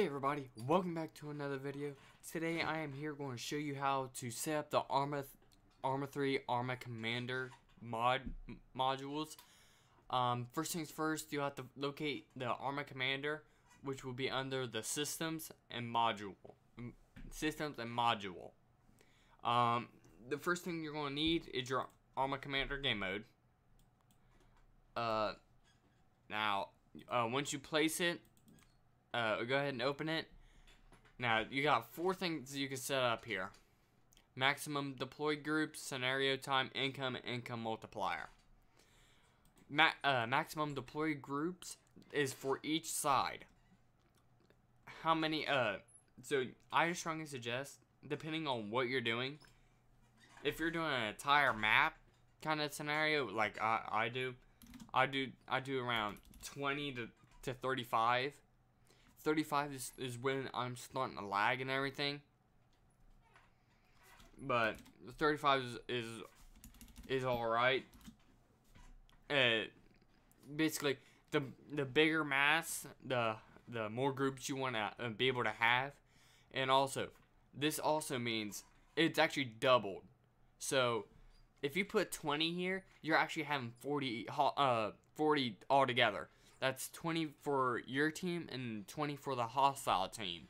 Hey everybody, welcome back to another video. Today I am here going to show you how to set up the Arma, Arma 3 Arma Commander mod modules. Um, first things first, you have to locate the Arma Commander, which will be under the Systems and Module. Systems and Module. Um, the first thing you're going to need is your Arma Commander game mode. Uh, now, uh, once you place it, uh, go ahead and open it. Now, you got four things you can set up here. Maximum deployed groups, scenario time, income, income multiplier. Ma uh, maximum deployed groups is for each side. How many, uh, so I strongly suggest, depending on what you're doing, if you're doing an entire map kind of scenario, like I, I do, I do, I do around 20 to, to 35 35 is, is when I'm starting to lag and everything. But 35 is is, is all right. Uh, basically, the the bigger mass, the the more groups you want to uh, be able to have, and also this also means it's actually doubled. So if you put 20 here, you're actually having 40 uh 40 altogether. That's 20 for your team and 20 for the hostile team.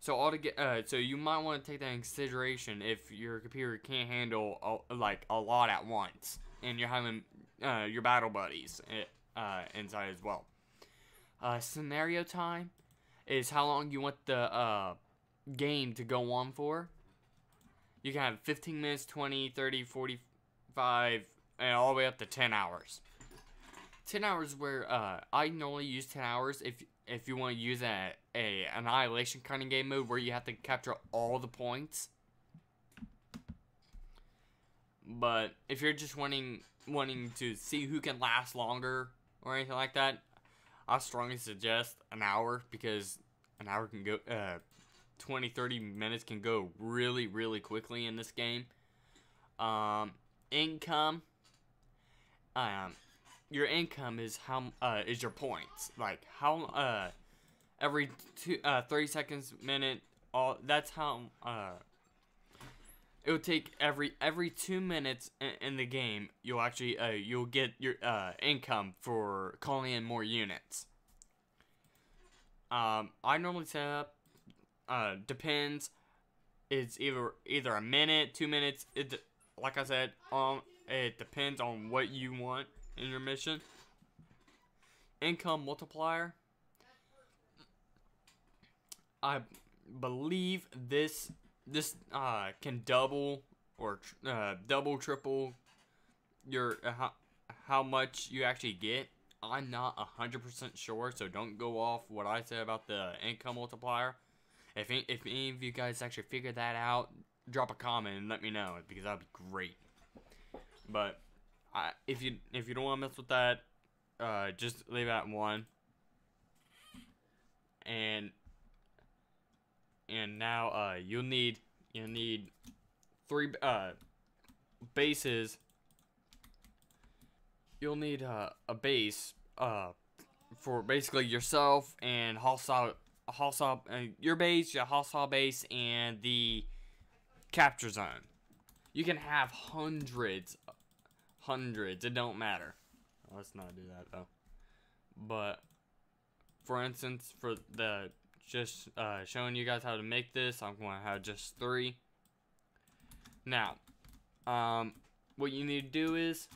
So all to get, uh, so you might want to take that in consideration if your computer can't handle a, like a lot at once, and you're having uh, your battle buddies eh, uh, inside as well. Uh, scenario time is how long you want the uh, game to go on for. You can have 15 minutes, 20, 30, 45, and all the way up to 10 hours. 10 hours where uh, I normally use 10 hours if if you want to use a, a annihilation kind of game mode where you have to capture all the points. But if you're just wanting wanting to see who can last longer or anything like that, I strongly suggest an hour because an hour can go uh 20 30 minutes can go really really quickly in this game. Um income um your income is how uh, is your points. Like how uh, every two uh, 30 seconds, minute, all that's how uh, it will take every every two minutes in, in the game. You'll actually uh, you'll get your uh, income for calling in more units. Um, I normally set up uh, depends. It's either either a minute, two minutes. It like I said, um, it depends on what you want in your mission. Income multiplier. I believe this this uh, can double or uh, double triple your uh, how, how much you actually get. I'm not 100% sure, so don't go off what I said about the income multiplier. If, if any of you guys actually figure that out, drop a comment and let me know because that'd be great. But If you if you don't want to mess with that, uh, just leave it at one. And and now uh, you'll need you'll need three uh, bases. You'll need uh, a base uh, for basically yourself and hostile hostile uh, your base, your hostile base, and the capture zone. You can have hundreds hundreds. It don't matter. Let's not do that though. But for instance, for the just uh, showing you guys how to make this, I'm going to have just three. Now, um, what you need to do is,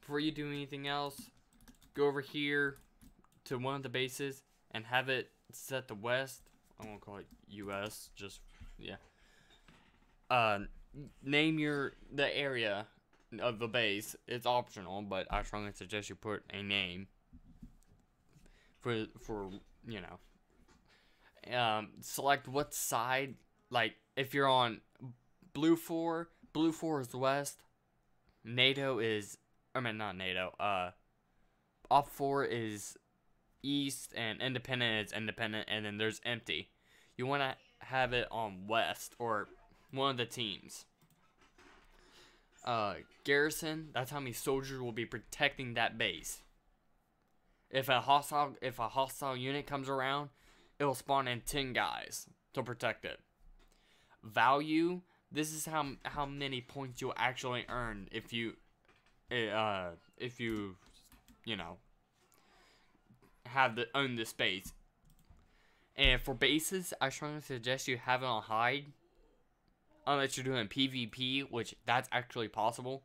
before you do anything else, go over here to one of the bases and have it set to west. I won't call it U.S. Just yeah. Uh, name your the area of the base. It's optional, but I strongly suggest you put a name for for you know. Um, select what side. Like if you're on BLUFOR, blue four is west. NATO is, I mean not NATO. Uh, OPFOR is east, and independent is independent, and then there's empty. You want to have it on west or one of the teams uh, garrison, that's how many soldiers will be protecting that base. If a hostile if a hostile unit comes around, it'll spawn in 10 guys to protect it. Value, this is how how many points you'll actually earn if you uh if you you know have the own the space. And for bases, I strongly suggest you have it on hide. Unless you're doing PvP, which that's actually possible.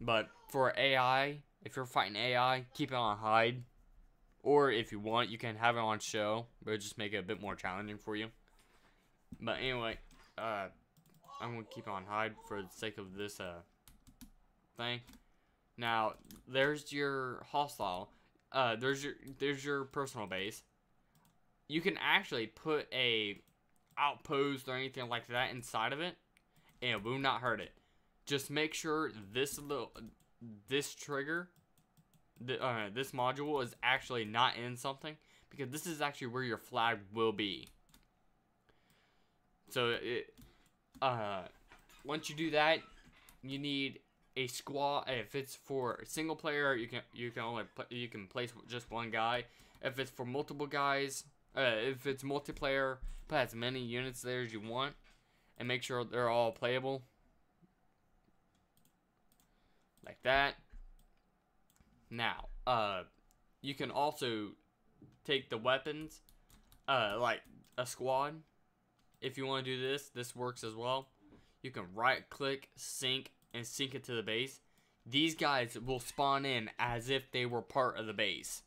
But for AI, if you're fighting AI, keep it on hide. Or if you want, you can have it on show, but just make it a bit more challenging for you. But anyway, uh, I'm gonna keep it on hide for the sake of this uh thing. Now, there's your hostile. Uh, there's your there's your personal base. You can actually put a outpost or anything like that inside of it, and it will not hurt it. Just make sure this little this trigger, the, uh, this module is actually not in something because this is actually where your flag will be. So it, uh, once you do that, you need a squad. If it's for single player, you can you can only you can place just one guy. If it's for multiple guys, uh, if it's multiplayer, put as many units there as you want, and make sure they're all playable. Like that. Now, uh, you can also take the weapons, uh, like a squad. If you want to do this, this works as well. You can right click, sync, and sync it to the base. These guys will spawn in as if they were part of the base.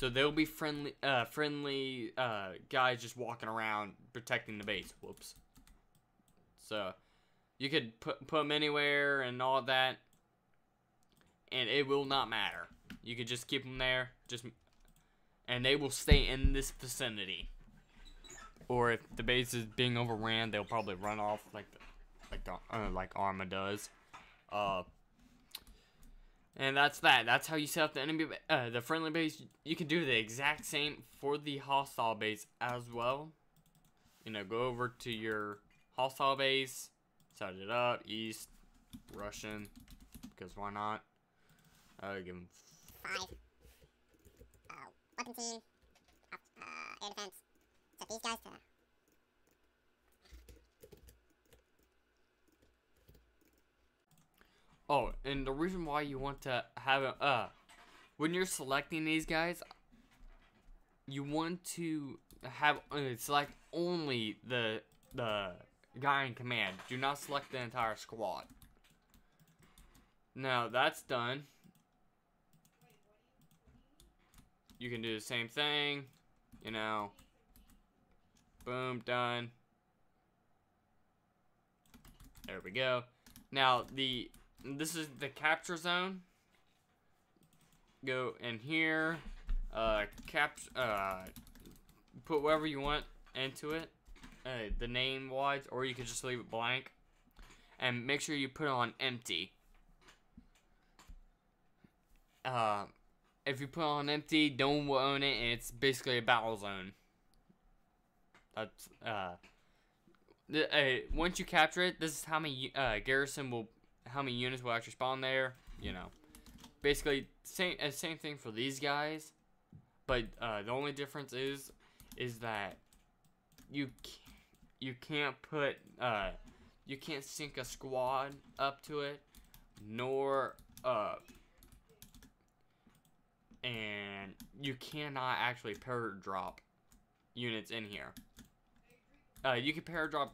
So they'll be friendly, uh, friendly uh, guys just walking around protecting the base. Whoops. So you could put put them anywhere and all that, and it will not matter. You could just keep them there, just, and they will stay in this vicinity. Or if the base is being overran, they'll probably run off like like uh, like Arma does. Uh, and that's that. That's how you set up the enemy, uh, the friendly base. You can do the exact same for the hostile base as well. You know, go over to your hostile base, set it up, east, Russian, because why not? Uh, give them five. Uh, weapon team, uh, air defense. Set these guys to Oh, and the reason why you want to have it, uh, when you're selecting these guys, you want to have uh, select only the the guy in command. Do not select the entire squad. Now that's done. You can do the same thing, you know. Boom, done. There we go. Now the this is the capture zone. Go in here, uh, cap, uh, put whatever you want into it, uh, the name wise, or you could just leave it blank. And make sure you put on empty. Uh, if you put on empty, don't own it, and it's basically a battle zone. That's, uh, the, uh, once you capture it, this is how many, uh, garrison will how many units will actually spawn there. You know, basically same uh, same thing for these guys, but uh, the only difference is is that you you can't put uh, you can't sync a squad up to it, nor uh, and you cannot actually pair drop units in here. Uh, you can paradrop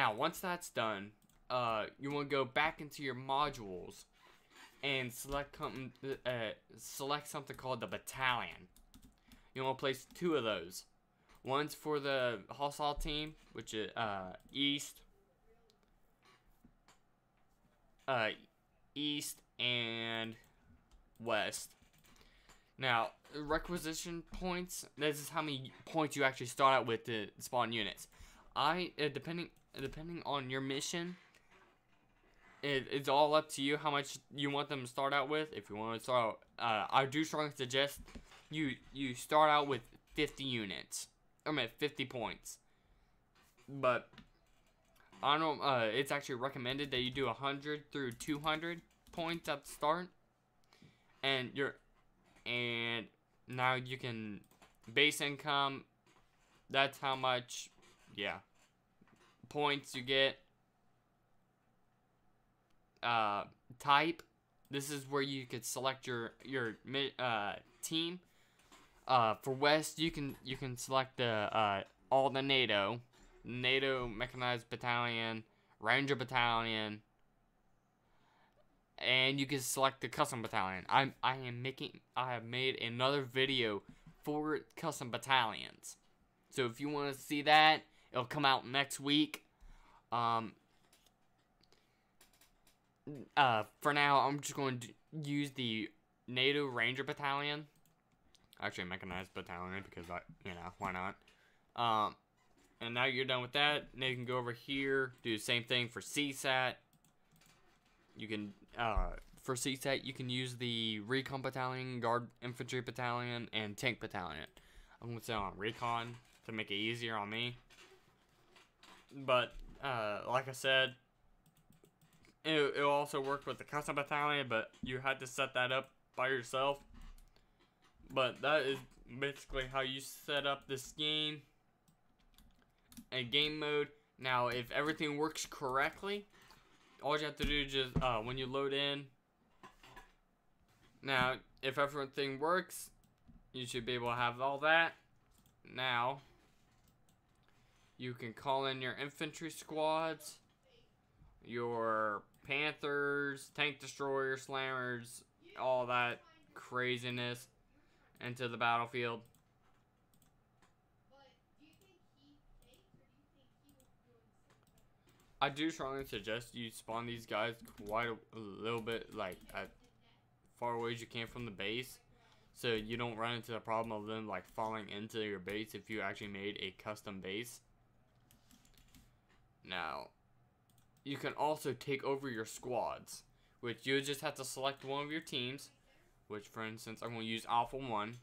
Now, once that's done, uh, you want to go back into your modules and select uh, select something called the battalion. You want to place two of those. One's for the hostile team, which is uh, east, uh, east and west. Now, requisition points. This is how many points you actually start out with to spawn units. I, uh, depending depending on your mission, it, it's all up to you how much you want them to start out with. If you want to start out, uh, I do strongly suggest you you start out with 50 units. I mean 50 points. But I don't. Uh, it's actually recommended that you do 100 through 200 points at the start. and you're and now you can base income that's how much yeah points you get uh type this is where you could select your your uh team uh for west you can you can select the uh all the nato nato mechanized battalion ranger battalion and you can select the custom battalion. I'm I am making I have made another video for custom battalions. So if you want to see that, it'll come out next week. Um uh for now I'm just going to use the NATO Ranger battalion. Actually mechanized battalion because I you know, why not? Um and now you're done with that, now you can go over here, do the same thing for CSAT. You can uh, for CSAT, you can use the Recon Battalion, Guard Infantry Battalion, and Tank Battalion. I'm going to say on Recon to make it easier on me. But, uh, like I said, it, it also worked with the Custom Battalion, but you had to set that up by yourself. But that is basically how you set up this game. and game mode. Now, if everything works correctly, all you have to do is just uh, when you load in now if everything works you should be able to have all that now you can call in your infantry squads your panthers tank destroyer slammers all that craziness into the battlefield I do strongly suggest you spawn these guys quite a, a little bit like as far away as you can from the base so you don't run into the problem of them like falling into your base if you actually made a custom base. Now, you can also take over your squads, which you just have to select one of your teams, which for instance I'm going to use Alpha 1.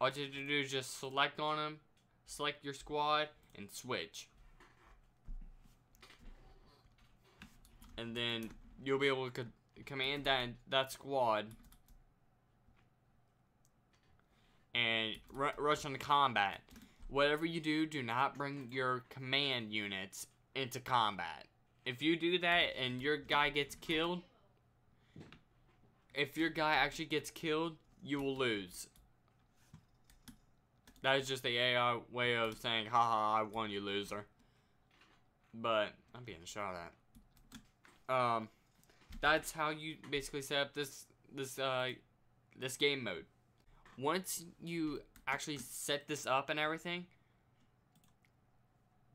All you have to do is just select on them, select your squad, and switch. and then you'll be able to command that that squad and rush into combat. Whatever you do, do not bring your command units into combat. If you do that and your guy gets killed, if your guy actually gets killed, you will lose. That is just the AI way of saying, haha, I won, you loser. But, I'm being shot at um, that's how you basically set up this this uh this game mode. Once you actually set this up and everything,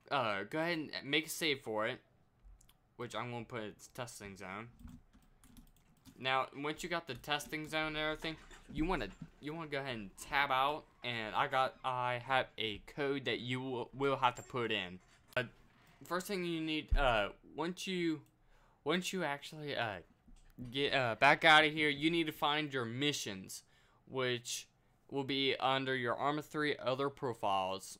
uh, go ahead and make a save for it, which I'm gonna put its testing zone. Now, once you got the testing zone and everything, you wanna you wanna go ahead and tab out, and I got I have a code that you will, will have to put in. Uh, first thing you need, uh, once you once you actually uh, get uh, back out of here, you need to find your missions, which will be under your Arma 3 other profiles.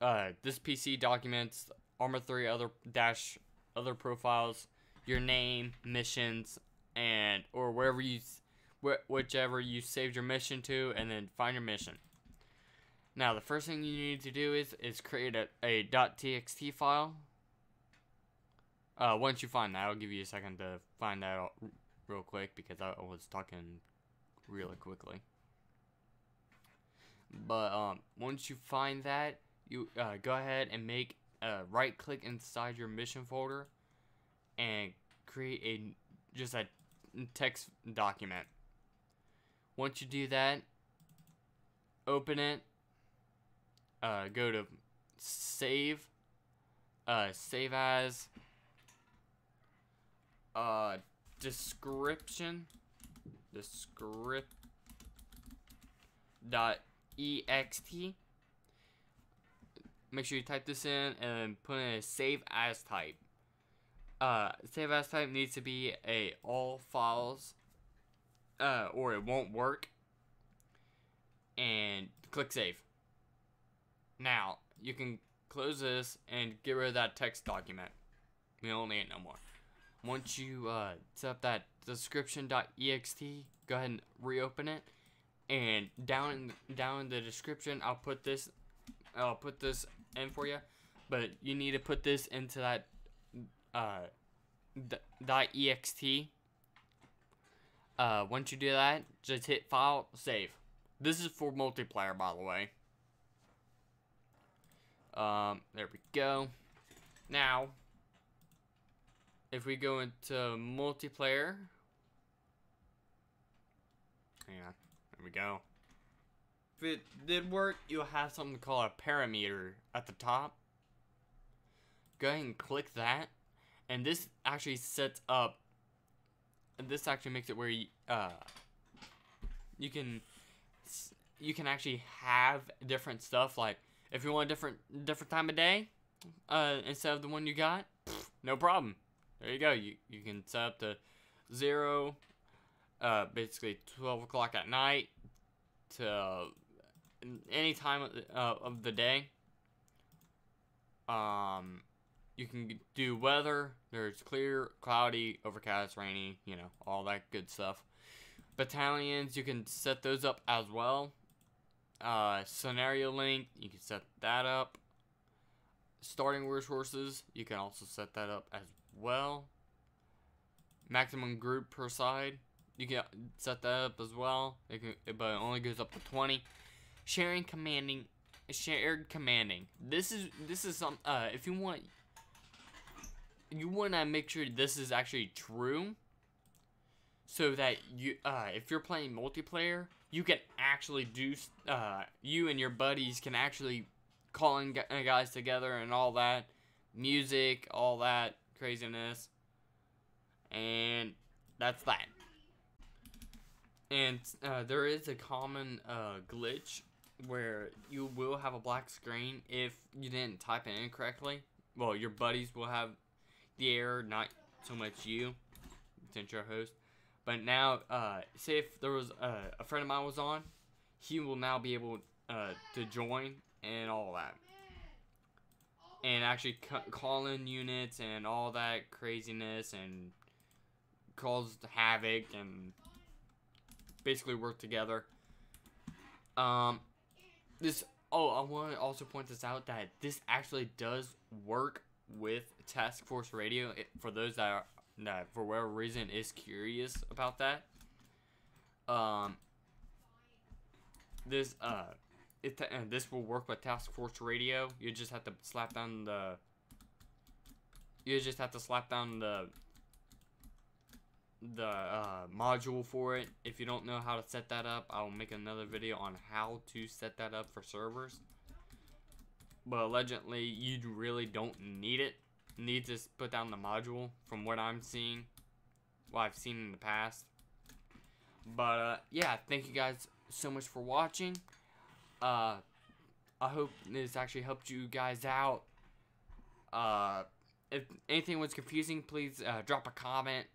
Uh, this PC documents Arma 3 other dash other profiles, your name, missions, and or wherever you, wh whichever you saved your mission to, and then find your mission. Now, the first thing you need to do is is create a, a .txt file uh, once you find that, I'll give you a second to find that out real quick because I was talking really quickly. But um, once you find that, you uh, go ahead and make a right click inside your mission folder and create a just a text document. Once you do that, open it. Uh, go to save. Uh, save as uh, description, descript dot ext. Make sure you type this in and put in a save as type. Uh, save as type needs to be a all files, uh, or it won't work. And click save. Now you can close this and get rid of that text document. We don't need it no more once you uh, set up that description.ext. Go ahead and reopen it, and down in down in the description, I'll put this, I'll put this in for you, but you need to put this into that uh, dot ext. Uh, once you do that, just hit file, save. This is for multiplayer, by the way. Um, there we go. Now, if we go into multiplayer, on, there we go. If it did work, you'll have something called a parameter at the top. Go ahead and click that, and this actually sets up. and This actually makes it where you, uh, you can you can actually have different stuff like if you want a different different time of day uh, instead of the one you got, no problem. There you go. You you can set up to zero, uh, basically twelve o'clock at night to any time of the, uh, of the day. Um, you can do weather. There's clear, cloudy, overcast, rainy. You know all that good stuff. Battalions, you can set those up as well. Uh, scenario link, you can set that up. Starting resources, you can also set that up as well. Maximum group per side, you can set that up as well. It can, but it only goes up to 20. Sharing commanding, shared commanding. This is this is some. Uh, if you want, you want to make sure this is actually true so that you uh, if you're playing multiplayer you can actually do uh, you and your buddies can actually call in uh, guys together and all that music all that craziness and that's that and uh, there is a common uh, glitch where you will have a black screen if you didn't type it in correctly well your buddies will have the error not so much you since you're a host but now, uh, say if there was uh, a friend of mine was on, he will now be able uh, to join and all that. And actually call in units and all that craziness and cause havoc and basically work together. Um, this, oh, I want to also point this out that this actually does work with Task Force Radio it, for those that are, that for whatever reason is curious about that. Um, this uh, it and this will work with Task Force Radio. You just have to slap down the. You just have to slap down the. The uh, module for it. If you don't know how to set that up, I'll make another video on how to set that up for servers. But allegedly, you really don't need it need to put down the module from what I'm seeing. What I've seen in the past. But, uh, yeah, thank you guys so much for watching. Uh, I hope this actually helped you guys out. Uh, if anything was confusing, please uh, drop a comment.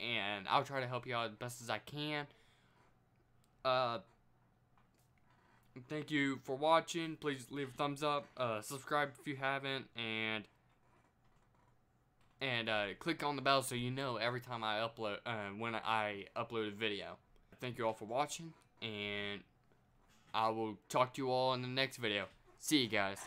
And I'll try to help you out as best as I can. Uh, thank you for watching. Please leave a thumbs up. Uh, subscribe if you haven't. And and uh, click on the bell so you know every time I upload uh, when I upload a video. Thank you all for watching, and I will talk to you all in the next video. See you guys.